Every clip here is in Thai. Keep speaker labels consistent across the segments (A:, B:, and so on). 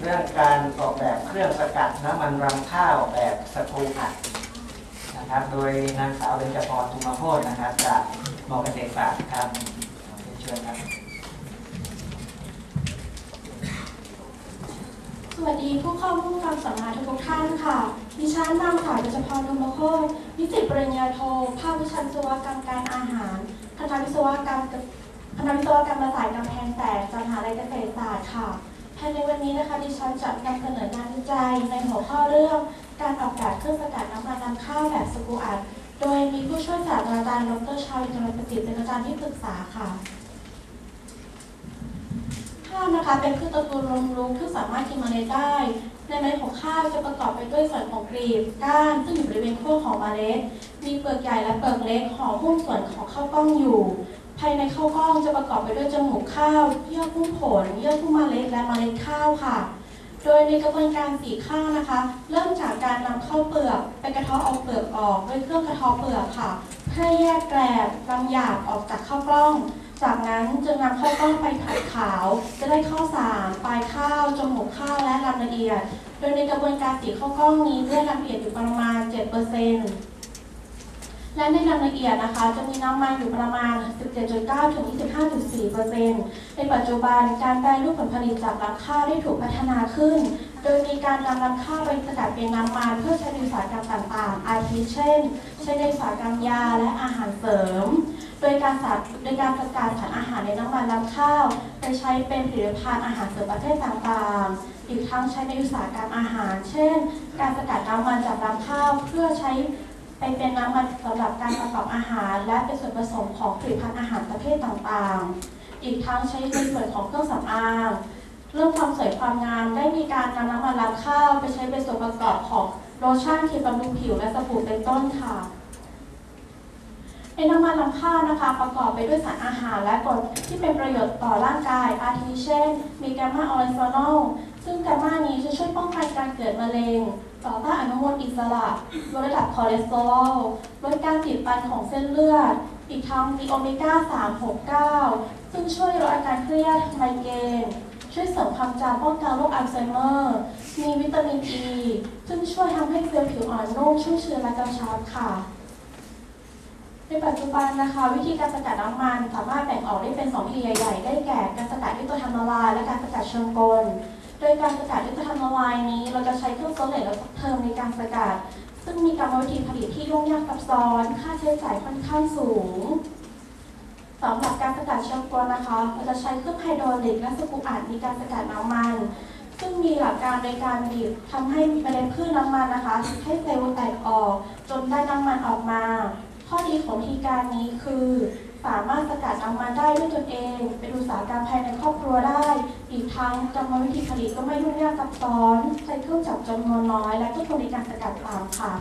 A: เรื่องการออกแบบเครื่องสกัดน้ำมันรำข้าวแบบสกูอัดนะครับ โดยนางสาวเบญจพรทุมาโพธนะครับจากมอเกษตรศาสตร์ครับเชิญครับ
B: สวัสดีผู้เข้าร่วมการสัมมนาทุกท่านค่ะ ดิฉันนางสาวเบญจพรนุมโคตนิสิตปริญญาโท ภาควิชาวิศวกรรมการอาหาร คณะวิศวกรรมคณะวิศวกรรมศาสตร์กำแพงแสนจากมหาลัยเกษตรศาสตร์ค่ะ ภายในวันนี้นะคะดิฉันจะนำเสนองานวิจัยในหัวข้อเรื่อง การออกแบบเครื่องสกัดน้ำมันนำข้าวแบบสกูอัดโดยมีผู้ช่วยศาสตราจารย์ดรชาวอินทรประสิทธิ์เป็นอาจารย์ที่ปรึกษาค่ะข้าวนะคะเป็นพืชตระกูลล้มลุกที่สามารถกินเมล็ดได้ ในเมล็ดของข้าวจะประกอบไปด้วยส่วนของกลีบก้านซึ่งอยู่บริเวณขั้วของเมล็ด มีเปลือกใหญ่และเปลือกเล็กห่อหุ้มส่วนของข้าวกล้องอยู่ ภายในข้าวกล้องจะประกอบไปด้วยจมูกข้าว เยื่อหุ้มผล เยื่อหุ้มเมล็ดและเมล็ดข้าวค่ะ โดยในกระบวนการสีข้าวนะคะ เริ่มจากการนำข้าวเปลือกไปกระเทาะเอาเปลือกออกด้วยเครื่องกระเทาะเปลือกค่ะ เพื่อแยกแกลบลำหยาบออกจากข้าวกล้อง จากนั้นจึงนำข้าวกล้องไปผัดขาว จะได้ข้าวสารปลายข้าวจมูกข้าวและลำละเอียด โดยในกระบวนการสีข้าวกล้องนี้ได้ลำละเอียดอยู่ประมาณ 7% และในลำละเอียดนะคะ จะมีน้ำมันอยู่ประมาณ 17.9 ถึง 25.4 ในปัจจุบันการแปรรูปผลผลิตจากลำข้าวได้ถูกพัฒนาขึ้น โดยมีการนำลำข้าวไปสกัดเป็นน้ำมันเพื่อใช้ในอุตสาหกรรมต่างๆ อาทิเช่น ใช้ในอุตสาหกรรมยาและอาหารเสริม โดยการสารโดยการประกาศสารอาหารในน้ำมันลำข้าว ไปใช้เป็นผลิตภัณฑ์อาหารเสริมประเภทต่างๆอีกทั้งใช้ในอุตสาหกรรมอาหาร เช่น การสกัดน้ำมันจากลำข้าวเพื่อใช้ ไปเป็นน้ำมันสำหรับการประกอบอาหาร และเป็นส่วนผสมของผลิตภัณฑ์อาหารประเภทต่างๆ อีกทั้งใช้ในส่วนของเครื่องสำอางเรื่องความสวยความงามได้มีการนำน้ำมันลำข้าวไปใช้เป็นส่วนประกอบของโลชั่นครีมบำรุงผิวและสบู่เป็นต้นค่ะในน้ำมันรำข้าวนะคะ ประกอบไปด้วยสารอาหารและกรดที่เป็นประโยชน์ต่อร่างกาย อาทิเช่น มีแกมมาออริซานอล ซึ่งแกมมานี้จะช่วยป้องกันการเกิดมะเร็ง ต่อต้านอนุมูลอิสระลดระดับคอเลสเตอรอลลดการตีบตันของเส้นเลือด อีกทั้งมีโอเมก้า 369 ซึ่งช่วยลดอาการเครียดไมเกรนช่วยเสริมความจำป้องกันโรคอัลไซเมอร์ มีวิตามินอ e, ีซึ่งช่วยทำให้เซลล์ผิวอ่อนนุ่มชุ่มชื้นและกระชับค่ะในปัจจุบันนะคะ วิธีการสกัดน้ำมันสามารถแบ่งออกได้เป็น 2 วิธีใหญ่ ๆ ได้แก่การสกัดด้วยตัวทำละลายและการสกัดเชิงกล โดยการสกัดด้วยตัวทำละลายนี้ เราจะใช้เครื่อง Soxhlet และเทอมในการสกัดซึ่งมีกรรมวิธีผลิตที่ยุ่งยากซับซ้อน ค่าใช้จ่ายค่อนข้างสูงสำหรับการสกัดเชิงกลนะคะ เราจะใช้เครื่องไฮโดรลิกและสกูอัดในการสกัดน้ำมัน ซึ่งมีหลักการในการบีบทำให้เมล็ดพืชน้ำมันนะคะ ให้เซลล์แตกออก จนได้น้ำมันออกมา ข้อดีของวิธีการนี้คือ สามารถสกัดน้ำมันได้ด้วยตนเอง เป็นอุตสาหกรรมภายในครอบครัวได้ อีกทั้งกรรมวิธีผลิตก็ไม่ยุ่งยากซับซ้อนใช้เครื่องจักรจำนวนน้อย และต้นทุนในการสกัดต่ำค่ะ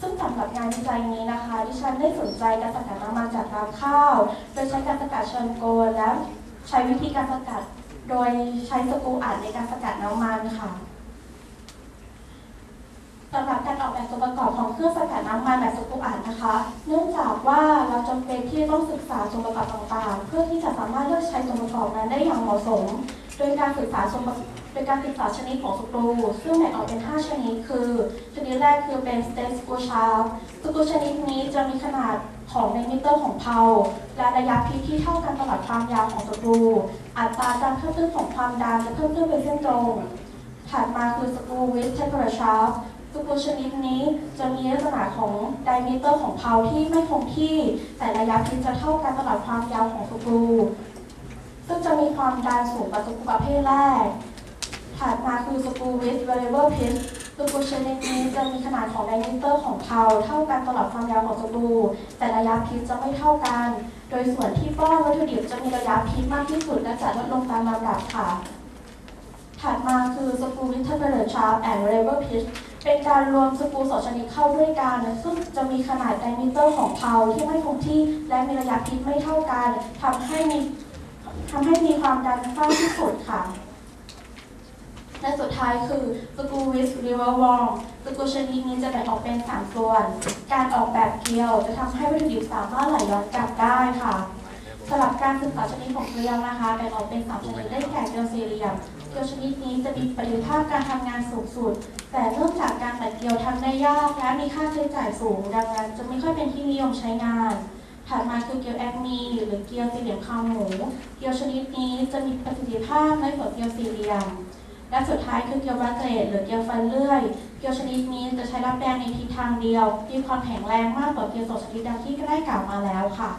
B: ซึ่งสำหรับงานวิจัยนี้นะคะ ดิฉันได้สนใจการสกัดน้ำมันจากรำข้าว โดยใช้การสกัดเชิญโกนและใช้วิธีการสกัด โดยใช้สกูอัดในการสกัดน้ำมันค่ะ สำหรับการออกแบบส่วนประกอบของเครื่องสกัดน้ำมันแบบสกรูอัดนะคะ เนื่องจากว่าเราจำเป็นที่ต้องศึกษาส่วนประกอบต่างๆ เพื่อที่จะสามารถเลือกใช้ส่วนประกอบนั้นได้อย่างเหมาะสม โดยการศึกษาส่วนประโดยการศึกษาชนิดของสกรูซึ่งแบ่งออกเป็น 5 ชนิด คือ ชนิดแรกคือเป็น state screw shaft สกรูชนิดนี้จะมีขนาดของในมิเตอร์ของเพาและระยะพิษที่เท่ากันตลอดความยาวของสกรู อัตราการเพิ่มขึ้นของความดันจะเพิ่มขึ้นเป็นเส้นตรง ถัดมาคือสกรู with tapered shaft สกรูชนิดนี้จะมีลักษณะของ diameter ของเพลาที่ไม่คงที่ แต่ระยะ pitch จะเท่ากันตลอดความยาวของสกรูซึ่งจะมีความดันสูงกว่าสกรูประเภทแรก ถัดมาคือสกรู with variable pitch สกรูชนิดนี้จะมีขนาดของ diameter ของเพลาเท่ากันตลอดความยาวของสกรูแต่ระยะ pitch จะไม่เท่ากัน โดยส่วนที่ป้อนวัตถุดิบจะมีระยะ pitch มากที่สุดและจะลดลงตามลำดับค่ะถัดมาคือสกรู with tempered shaft and variable pitch เป็นการรวมสกูสองชนิดเข้าด้วยกัน ซึ่งจะมีขนาด diameter ของเพลาที่ไม่คงที่และมีระยะ pitch ไม่เท่ากันทำให้มีทำให้มีความดันมากที่สุดค่ะและสุดท้ายคือสกูวิสริเวอร์วอลสกูชนิดนี้จะแบ่งออกเป็น 3 ส่วน การออกแบบเกลียวจะทำให้วัตถุดิบสามารถไหลย้อนกลับได้ค่ะ สสำหรับการศึกษาชนิดของเกลียวนะคะแบ่งออกเป็นสามชนิดได้แก่เกลียวสี่เหลี่ยมเกลียวชนิดนี้จะมีประสิทธิภาพการทำงานสูงสุด แต่เนื่องจากการตัดเกลียวทำได้ยากและมีค่าใช้จ่ายสูง ดังนั้นจะไม่ค่อยเป็นที่นิยมใช้งาน ถัดมาคือเกลียวแอคมีหรือเกลียวสี่เหลี่ยมคางหมู เกลียวชนิดนี้จะมีประสิทธิภาพน้อยกว่าเกลียวสี่เหลี่ยมและสุดท้ายคือเกลียวบาเกรดหรือเกลียวฟันเลื่อย เกลียวชนิดนี้จะใช้รับแรงในทิศทางเดียว มีความแข็งแรงมากกว่าเกลียวสองชนิดดังที่ได้กล่าวมาแล้วค่ะ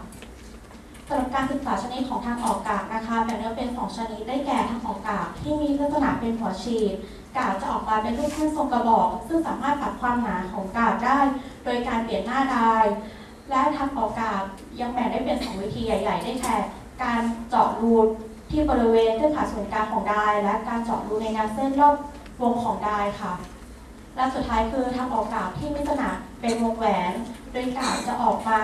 B: สำหรับการศึกษาชนิดของทางออกกากนะคะแบ่งออเป็นสองชนิดได้แก่ทางออกกากที่มีลักษณะเป็นหัวฉีดกากจะออกมาเป็นรูปแท่นทรงกระบอก ซึ่งสามารถปรับความหนาของกากได้ โดยการเปลี่ยนหน้าไดายและทางออกกากยังแบ่งได้เป็นสองวิธีใหญ่ๆ ได้แก่การเจาะรูที่บริเวณเส้นผ่าศูนย์กลางของไดาย และการเจาะรูในแนวเส้นรอบวงของไดายค่ะ และสุดท้ายคือทางออกกากที่มีลักษณะเป็นวงแหวน โดยกากจะออกมา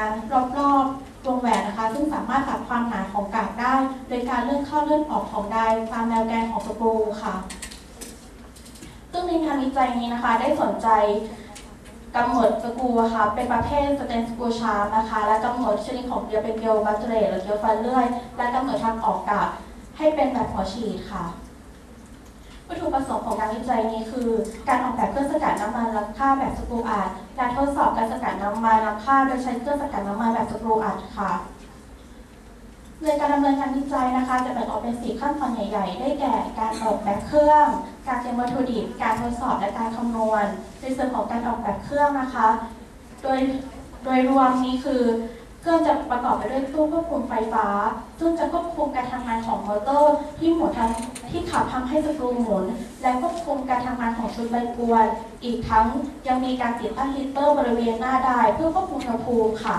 B: รอบๆ วงแหวนนะคะ ซึ่งสามารถปรับความหนาของกากได้ โดยการเลื่อนเข้าเลื่อนออกของ die ตามแนวแกนของสกรูค่ะ ซึ่งในงานวิจัยนี้นะคะ ได้สนใจกำหนดสกูค่ะเป็นประเภท straight screw shaft นะคะ และกำหนดชนิดของเกลียวเป็นเกลียว buttress หรือเกลียวฟันเลื่อย และกำหนดทางออกกากให้เป็นแบบหัวฉีดค่ะ วัตถุประสงค์ของงานวิจัยนี้คือ การออกแบบเครื่องสกัดน้ำมันรับค่าแบบสกรูอัดการทดสอบการสกัดน้ำมันรับค่าโดยใช้เครื่องสกัดน้ำมันแบบสกรูอัดค่ะในการดำเนินการวิจัยนะคะ จะแบ่งออกเป็นสี่ขั้นตอนใหญ่ ๆ ได้แก่การออกแบบเครื่อง การเตรียมวัตถุดิบการทดสอบและการคำนวณ ในส่วนของการออกแบบเครื่องนะคะ โดยโดยรวมนี้คือ เครื่องจะประกอบไปด้วยตู้ควบคุมไฟฟ้า ซึ่งจะควบคุมการทำงานของมอเตอร์ที่หมุนทางที่ขับทำให้สกรูหมุน และควบคุมการทำงานของชุดใบกวน อีกทั้งยังมีการติดตั้งฮีเตอร์บริเวณหน้า die เพื่อควบคุมอุณหภูมิค่ะ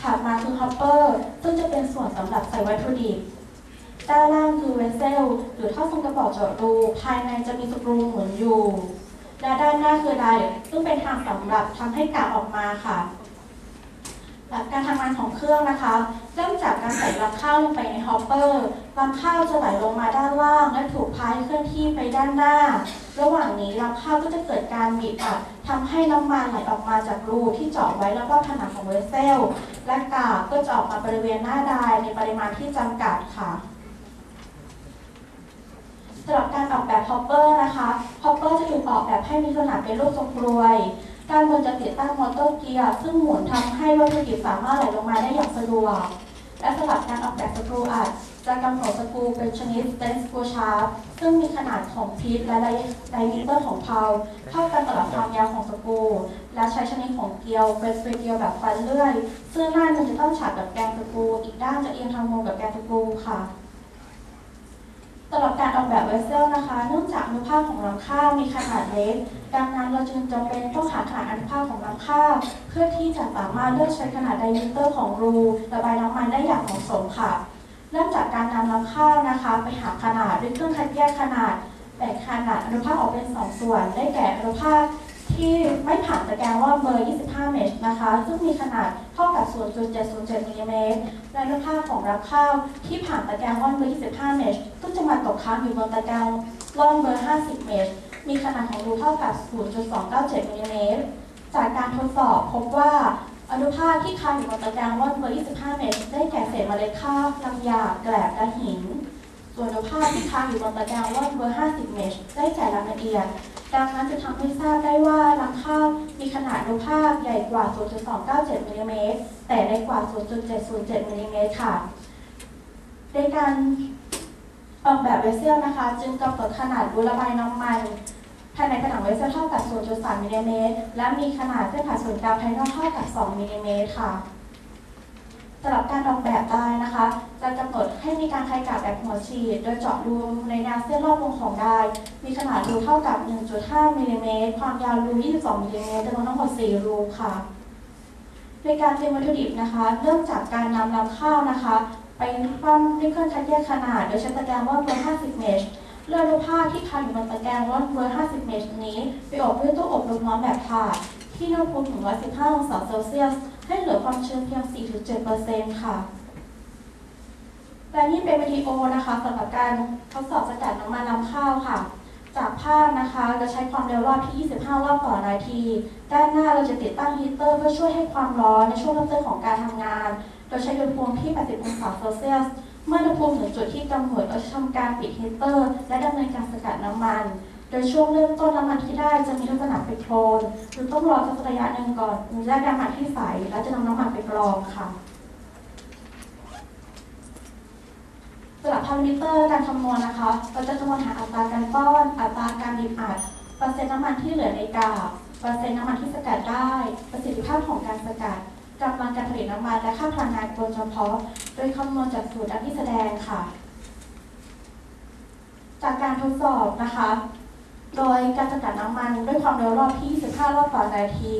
B: ถัดมาคือ hopper ซึ่งจะเป็นส่วนสำหรับใส่วัตถุดิบด้านล่างคือ vessel หรือท่อทรงกระบอกเจาะรูภายในจะมีสกรูหมุนอยู่ และด้านหน้าคือ die ซึ่งเป็นทางสำหรับทำให้กากออกมาค่ะ หลักการทำงานของเครื่องนะคะ เริ่มจากการใส่รำข้าวลงไปใน hopper รำข้าวจะไหลลงมาด้านล่าง และถูกพายเคลื่อนที่ไปด้านหน้า ระหว่างนี้รำข้าวก็จะเกิดการบีบอัดทำให้น้ำมันไหลออกมาจากรูที่เจาะไว้รอบๆผนังของ vessel และกากก็จะออกมาบริเวณหน้า die ในปริมาณที่จำกัดค่ะสำหรับการออกแบบ hopper นะคะ hopper จะถูกออกแบบให้มีขนาดเป็นรูปทรงกรวย ด้านบนจะติดตั้งมอเตอร์เกียร์ซึ่งหมุนทำให้วัตถุดิบสามารถไหลลงมาได้อย่างสะดวก และสำหรับการออกแบบสกรูอัดจะกำหนดสกรูเป็นชนิด standard screw shaft ซึ่งมีขนาดของ pitch และ diameter ของเพลาเท่ากันตลอดความยาวของสกรูและใช้ชนิดของเกลียวเป็นเกลียวแบบฟันเลื่อยซึ่งด้านหนึ่งจะต้องฉากกับแกนสกรูอีกด้านจะเอียงทำมุมกับแกนสกรูค่ะ สำหรับการออกแบบ vessel นะคะ เนื่องจากอนุภาคของรำข้าวมีขนาดเล็ก ดังนั้นเราจึงจำเป็นต้องหาขนาดอนุภาคของรำข้าวเพื่อที่จะสามารถเลือกใช้ขนาด diameter ของรูระบายน้ำมันได้อย่างเหมาะสมค่ะ เริ่มจากการนำรำข้าวนะคะ ไปหาขนาดด้วยเครื่องคัดแยกขนาดแบ่งขนาดอนุภาคออกเป็นสองส่วน ได้แก่อนุภาค ที่ไม่ผ่านตะแกรงร่อนเบอร์ 25 mesh นะคะ ซึ่งมีขนาดเท่ากับ 0.707มิลลิเมตรและอนุภาคของรำข้าวที่ผ่านตะแกรงร่อนเบอร์ 25 เมตรซึ่งจะมาตกค้างอยู่บนตะแกรงร่อนเบอร์ 50 เมตร มีขนาดของรูเท่ากับ 0.297มิลลิเมตรจากการทดสอบพบว่าอนุภาคที่ค้างอยู่บนตะแกรงร่อนเบอร์ 25 เมตร ได้แก่เศษเมล็ดข้าวรำหยาบแกลบและหิน ส่วนอนุภาคที่ค้างอยู่บนตะแกรงร่อนเบอร์ 50 เมตรได้แก่รำละเอียด ดังนั้นจะทำให้ทราบได้ว่ารำข้าวมีขนาดอนุภาคใหญ่กว่า 0.297มิลลิเมตรแต่เล็กกว่า 0.707มิลลิเมตรค่ะ ในการออกแบบ vessel นะคะ จึงกำหนดขนาดรูระบายน้ำมันภายในผนัง vessel เท่ากับ 0.3มิลลิเมตรและมีขนาดเส้นผ่าศูนย์กลางภายนอกเท่ากับ 2มิลลิเมตรค่ะ สำหรับการออกแบบ die นะคะ จะกำหนดให้มีการคายกากแบบหัวฉีด โดยเจาะรูในแนวเส้นรอบวงของ die มีขนาดรูเท่ากับ 1.5มิลลิเมตรความยาวรู 22มิลลิเมตรจำนวนทั้งหมด 4 รูค่ะ ในการเตรียมวัตถุดิบนะคะ เริ่มจากการนำรำข้าวนะคะ ไปปั้นด้วยเครื่องคัดแยกขนาด โดยใช้ตะแกรงว่าเบอร์50 เมตรเลือกรูปผ้าที่พันอยู่บนตะแกรงว่าเบอร์50 เมตรนี้ ไปอบด้วยตู้อบลมร้อนแบบถาดที่อุณหภูมิถึง115องศาเซลเซียส ให้เหลือความชื้นเพียง 4-7%ค่ะ และนี่เป็นวิดีโอนะคะสำหรับการทดสอบสกัดน้ำมันลำข้าวค่ะ จากภาพนะคะจะใช้ความเร็วรอบที่ 25 รอบต่อนาที ด้านหน้าเราจะติดตั้งฮีเตอร์เพื่อช่วยให้ความร้อนในช่วงเริ่มต้นของการทำงาน โดยใช้อุณหภูมิที่ 80 องศาเซลเซียสเมื่ออุณหภูมิถึงจุดที่กำหนดเราจะทำการปิดฮีเตอร์ และดำเนินการสกัดน้ำมัน โดยช่วงเริ่มต้นน้ำมันที่ได้จะมีลักษณะเป็นโคลนคือต้องรอสักระยะหนึ่งก่อนถึงจะได้น้ำมันที่ใส แล้วจะนำน้ำมันไปกรองค่ะสำหรับพารามิเตอร์การคำนวณนะคะ เราจะคำนวณหาอัตราการป้อน อัตราการบีบอัด เปอร์เซ็นต์น้ำมันที่เหลือในกากเปอร์เซ็นต์น้ำมันที่สกัดได้ ประสิทธิภาพของการสกัดกำลังการผลิตน้ำมันและค่าพลังงานโดยเฉพาะ โดยคำนวณจากสูตรดังที่แสดงค่ะ จากการทดสอบนะคะ โดยการสกัดน้ำมันด้วยความเร็วรอบที่ 25 รอบต่อนาที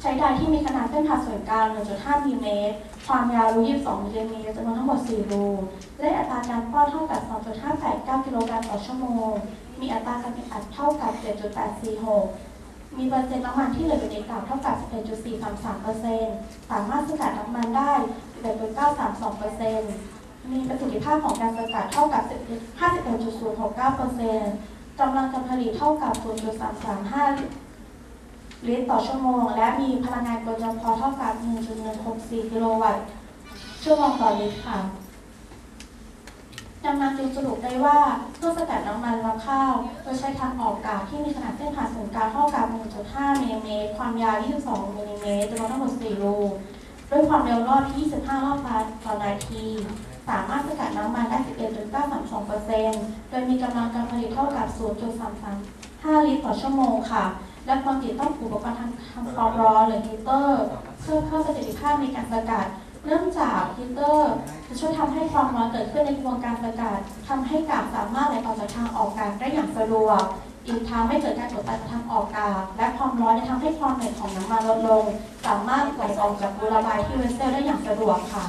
B: ใช้ไดรที่มีขนาดเส้นผ่าศูนย์กลาง 1.5มิลลิเมตร ความยาวรู22มิลลิเมตรจำนวนทั้งหมด 4 รู และอัตราการป้อนเท่ากับ 2.589 กิโลกรัมต่อชั่วโมง มีอัตราการผลิตอัดเท่ากับ 7.846 มีเปอร์เซ็นต์น้ำมันที่เหลืออยู่ในกล่าวเท่ากับ 11.433%สามารถสกัดน้ำมันได้11.932%มีประสิทธิภาพของการสกัดเท่ากับ 51.069% กำลังการผลิตเท่ากับ 0.335 ลิตรต่อชั่วโมง และมีพลังงานกลจพเท่ากับ 1.164 กิโลวัตต์ชั่วโมงต่อลิตรค่ะดังนั้นจึงสรุปได้ว่าเครื่องสกัดน้ำมันรำข้าวโดยใช้ทางออกกากที่มีขนาดเส้นผ่าศูนย์กลางเท่ากับ 1.5 มิลลิเมตร ความยาว 22 มิลลิเมตรจำนวนทั้งหมด 4 รูด้วยความเร็วรอบที่ 25 รอบต่อนาที สามารถสกัดน้ำมันได้ 11.932%โดยมีกำลังการผลิตเท่ากับ 0.335 ลิตรต่อชั่วโมงค่ะ และควรติดตั้งอุปกรณ์ทำทำความร้อนหรือฮีเตอร์เพื่อเพิ่มประสิทธิภาพในการสกัดเนื่องจากฮีเตอร์จะช่วยทำให้ความร้อนเกิดขึ้นในกระบวนการสกัดทำให้กากสามารถไหลออกจากทางออกกากได้อย่างสะดวกอีกทั้งไม่เกิดการกดตันทางออกกาและความร้อนจะทำให้ความเหนื่อยของน้ำมันลดลง สามารถไหลออกจากรูระบายที่เวสเซลได้อย่างสะดวกค่ะ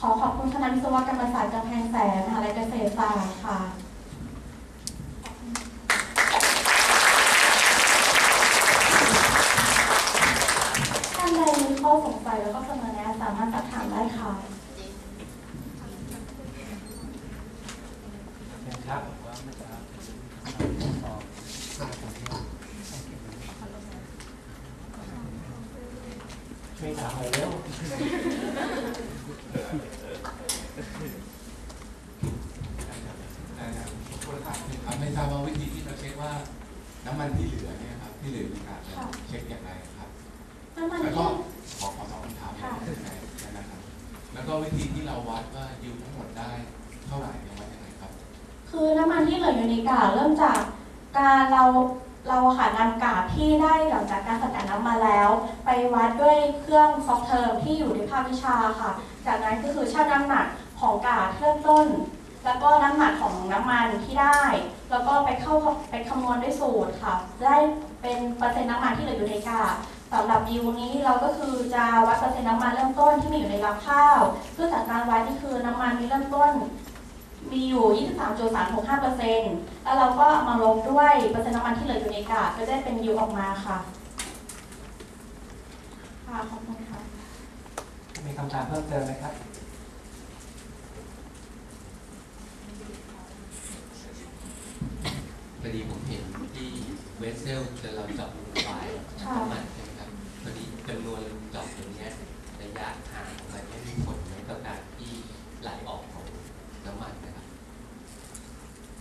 B: ขอขอบคุณคณะวิศวกรรมศาสตร์กำแพงแสนมหาลัยเกษตรศาสตร์ค่ะท่านใดมีข้อสงสัยแล้วก็เสนอแนะสามารถสักถามได้ค่ะ
A: ครับช่วยถามหน่อยเร็ว
C: ได้ครับคนละถามหนึ่งครับไม่ทราบว่าวิธีที่เราเช็คว่าน้ำมันที่เหลือเนี่ยครับที่เหลือมีการเช็คอย่างไรครับ
B: น้ำมัน
C: แล้วก็
B: ที่
C: ขอขอสอบคำถามหนึ่งยังไงนะครับ แล้ว ก็วิธีที่เราวัดว่ายิวทั้งหมดได้เท่าไหร่เนี่ยวัดยังไงครับ
B: คือน้ำมันที่เหลืออยู่ในกาเริ่มจากการเราเราค่ะนำกากที่ได้หลังจากการสกัดน้ำมันแล้ว ไปวัดด้วยเครื่องซอฟเทอร์ที่อยู่ในภาควิชาค่ะ จากนั้นก็คือชั่งน้ำหนักของกากเริ่มต้น แล้วก็น้ำหนักของน้ำมันที่ได้ แล้วก็ไปเข้าไปคำนวณด้วยสูตรค่ะ ได้เป็นเปอร์เซ็นต์น้ำมันที่เหลืออยู่ในกาก สำหรับยิวนี้เราก็คือจะวัดเปอร์เซ็นต์น้ำมันเริ่มต้นที่มีอยู่ในลำข้าวซึ่งจากการวัดนี่คือน้ำมันมีเริ่มต้น มีอยู่ 23.365%แล้วเราก็เอามาลบด้วยเปอร์เซ็นต์น้ำมันที่เหลืออยู่ในกากก็ได้เป็นยิวออกมาค่ะค่ะขอบคุณค่ะ
A: มีคำถามเพิ่มเติมไหมครับ
D: พอดีผมเห็นที่เวสเซลจะเราเจาะรูระบาย
B: ค่ะ
D: น้ำมันใช่ไหม ครับพอดีจำนวนเจอย่างเงี้ยระยะห่างมันไม่มีผลไหมต่อการที่ไหลออกของน้ำมันนะครับ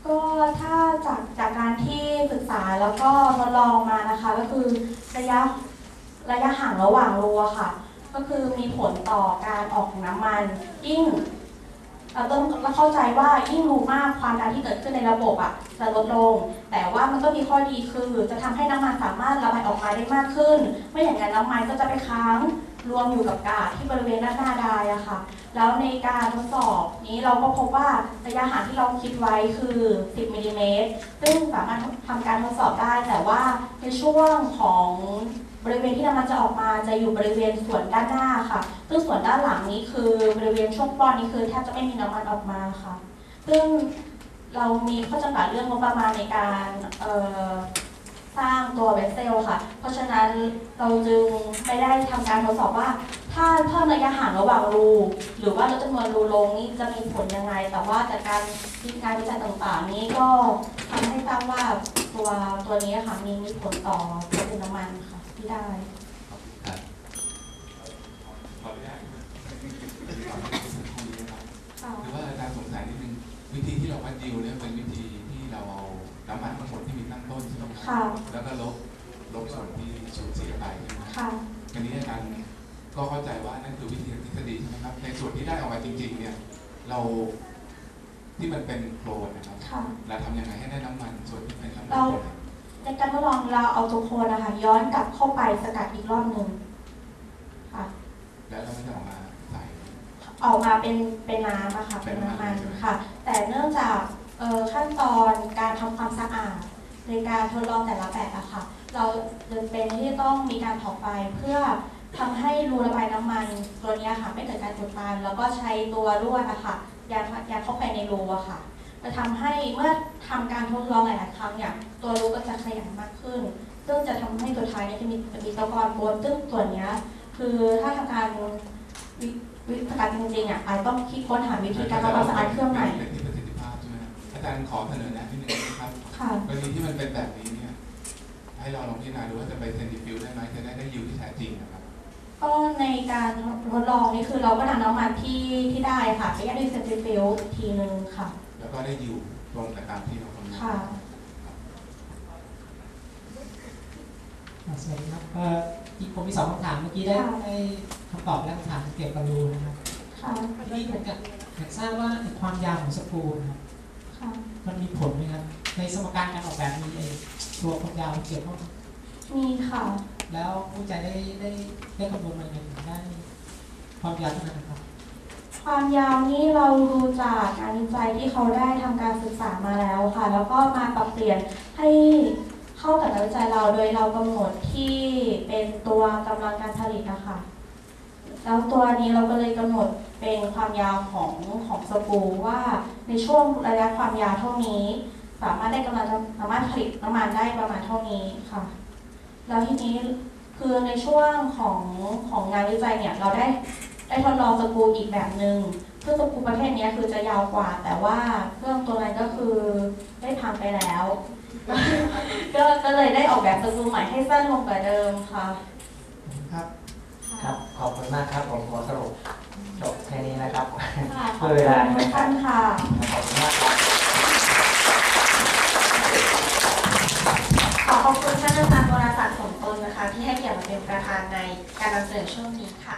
B: ก็ถ้าจากจากการที่ศึกษาแล้วก็ทดลองมานะคะ ก็คือระยะระยะห่างระหว่างรูอะค่ะ ก็คือมีผลต่อการออกของน้ำมันยิ่ง เราต้องเข้าใจว่ายิ่งรู้มากความดันที่เกิดขึ้นในระบบอะจะลดลง แต่ว่ามันก็มีข้อดีคือจะทำให้น้ำมันสามารถระบายออกมาได้มากขึ้น ไม่อย่างนั้นน้ำมันก็จะไปค้างรวมอยู่กับกาที่บริเวณด้านหน้าไดายอะค่ะ แล้วในการทดสอบนี้เราก็พบว่าระยะห่างที่เราคิดไว้คือ 10มิลลิเมตรซึ่งสามารถทำการทดสอบได้ แต่ว่าในช่วงของ บริเวณที่น้ำมันจะออกมาจะอยู่บริเวณส่วนด้านหน้าค่ะ ซึ่งส่วนด้านหลังนี้คือบริเวณช่วงป้อนนี้คือแทบจะไม่มีน้ำมันออกมาค่ะ ซึ่งเรามีข้อจำกัดเรื่องงบประมาณในการสร้างตัวเวสเซลค่ะ เพราะฉะนั้นเราจึงไม่ได้ทำการทดสอบว่า ถ้าเพิ่มระยะห่างระหว่างรูหรือว่าลดจำนวนรูลงนี่จะมีผลยังไง แต่ว่าจากการวิการวิจัยต่างๆ นี้ก็ทำให้ทราบว่าตัวตัวนี้ค่ะมีมีผลต่อปริม ได้ขออนุญา
C: ต
B: หรื
C: อว่าอาจารย์สงสัย
B: นิดนึงวิธีที่เราวัด
D: ดิ
C: วเนี่ยเป็นวิธีที่เราเอาน้ำมันทั้งหมดที่มีตั้งต้นใช่ไหมค่ะแล้วก็ลบลบส่วนที่สูญเสียไปใช่ไหม
B: ค่ะ
C: อันนี้อาจารย์ก็เข้าใจว่านั่นคือวิธีทฤษฎีใช่ไหมครับ ในส่วนที่ได้ออกมาจริง ๆ เนี่ย เราที่มันเป็นโคลนนะครับเราทำยังไงให้ได้น้ำมันส่วนที่เป็นน้ำมัน
B: ในการทดลองเราเอาตัวโคนนะคะย้อนกลับเข้าไปสกัดอีกรอบหนึ่งค่ะ
C: แล้วเราไม่จะออกมาใส่
B: ออกมาเป็นเป็นน้ำอะค่ะเป็นน้ำมันค่ะ แต่เนื่องจากเอ่อขั้นตอนการทำความสะอาด ในการทดลองแต่ละแบบอะค่ะ เราจำเป็นที่ต้องมีการเผาไฟเพื่อทำให้รูระบายน้ำมันตัวเนี้ยค่ะ ไม่เกิดการจุดตันแล้วก็ใช้ตัวลวดอะค่ะยัดยัดเข้าไปในรูอะค่ะ จะทำให้เมื่อทำการทดลองหลาย ๆ ครั้งเนี่ยตัวรูก็จะขยายมากขึ้น ซึ่งจะทำให้สุดท้ายเนี่ยจะมีจะมีตะกอนบนซึ่งส่วนเนี้ยคือถ้าทำการวิวิสกัดจริงๆอะอาจต้องคิดค้นหาวิธีการทำความสะอาดเครื่องใหม่
C: เป็นที่ประสิทธิภาพใช่ไหมครับอาจารย์ขอเสนอแนะนิดนึงนะครับ
B: ค่ะ
C: กรณีที่มันเป็นแบบนี้เนี่ยให้เราลองพิจารณาดูว่าจะไปเซนติฟิวได้ไหมจะได้ได้ยิวที่แท้จริงนะครับ
B: ก็ในการทดลองนี่คือเราก็นำน้ำมันที่ที่ได้ค่ะไปแยกด้วยเซนทริฟิวอีกทีนึงค่ะ
C: แล้วก็ได้ยิวตรงกับตามที่เราคำนวณ
B: ค่ะ
E: อ่าสวัสดีครับเอ่ออีกผมมีสองคำถามเมื่อกี้ได้
B: ค่ะ
E: ได้คำตอบแล้วคำถามเกี่ยวกับรูนะครับ
B: ค่ะ
E: ทีนี้ผมอยากอยากทราบว่าไอ้ความยาวของสกรูนะครับ
B: ค่ะ
E: มันมีผลไหมครับในสมการการออกแบบมีไอ้ตัวความยาวเกี่ยวข้อง
B: มีค่ะ
E: แล้วผู้ใจได้ได้ได้คำนวณมายังไงถึงได้ความยาวเท่านั้นนะครับ
B: ความยาวนี่เราดูจากงานวิจัยที่เขาได้ทำการศึกษามาแล้วค่ะ แล้วก็มาปรับเปลี่ยนให้เข้ากับงานวิจัยเราโดยเรากำหนดที่เป็นตัวกำลังการผลิตนะคะแล้วตัวนี้เราก็เลยกำหนดเป็นความยาวของของสกูว่าในช่วงระยะความยาวเท่านี้ สามารถได้กำลังสามารถผลิตน้ำมันได้ประมาณเท่านี้ค่ะ แล้วทีนี้คือในช่วงของของงานวิจัยเนี่ยเราได้ ได้ทดลองสกรูอีกแบบหนึง่งซึ่งสกรูประเภทเนี้ยคือจะยาวกว่า แต่ว่าเครื่องตัวนั้นก็คือได้พังไปแล้ว ก็ก็เลยได้ออกแบบสกรูใหม่ให้สั้นลงกว่าเดิมค่ะ
E: ครับ
A: ครับ ขอบคุณมากครับ ผมขอสรุปจบแค่นี้นะครับ
B: ค่ะข
A: เพื่
B: อบ
A: อเวลา
B: คุณทุกท่านค่ะ
A: ขอบคุณมากครับ
F: ขอขอบคุณท่านอาจารย์วรศักดิ์สมตนนะคะ ที่ให้เกียรติมาเป็นประธานในการนำเสนอช่วงนี้ค่ะ